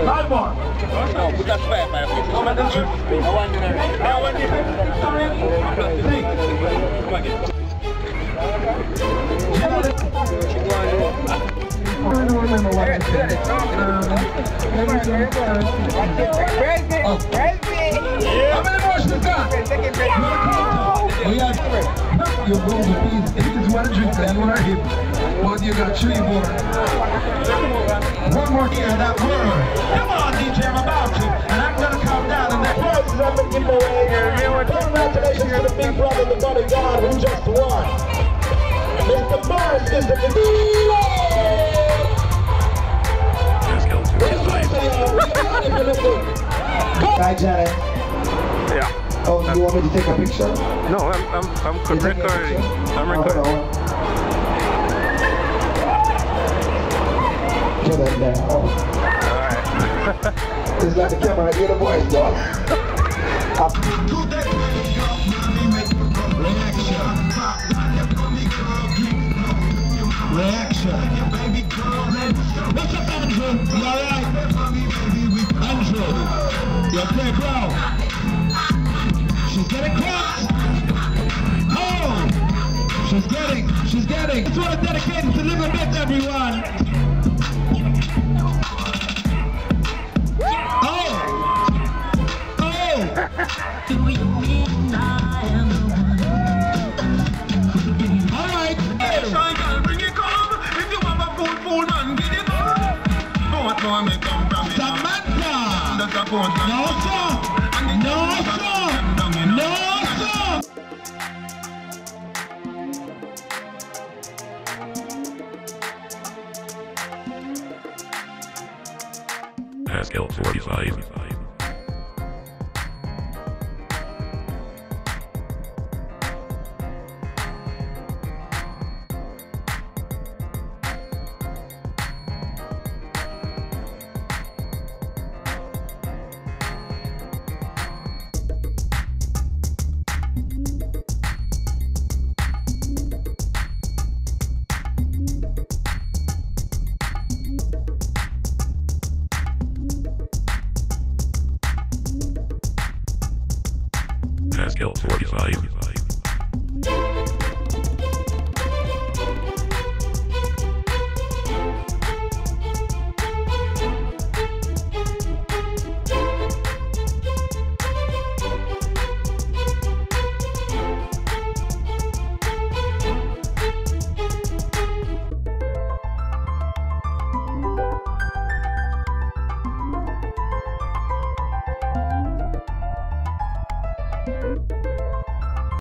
Put that fire, fire. Come on, don't you? I want you to I want you Come on, get. How many more she's got? Oh yeah, going to be, if you want to drink, then you are hip. But you got three more. One more here, that word. Come on, DJ, I'm about to. And I'm going to count down and away. Congratulations to the big brother, the bodyguard, who just won. Mr. Morris is the want me to take a picture? No, I'm I'm I'm You taking a recording. I'm Oh, hold recording. on. Put that down. All right. It's like the camera, hear the voice, dog. Reaction. What's up, Andrew? You alright? Andrew. You okay, bro? She's getting, she's getting. Just want to dedicate this a little bit, everyone. Oh! Oh! All right. Shine, girl, Pascal 45. Access Guild 45.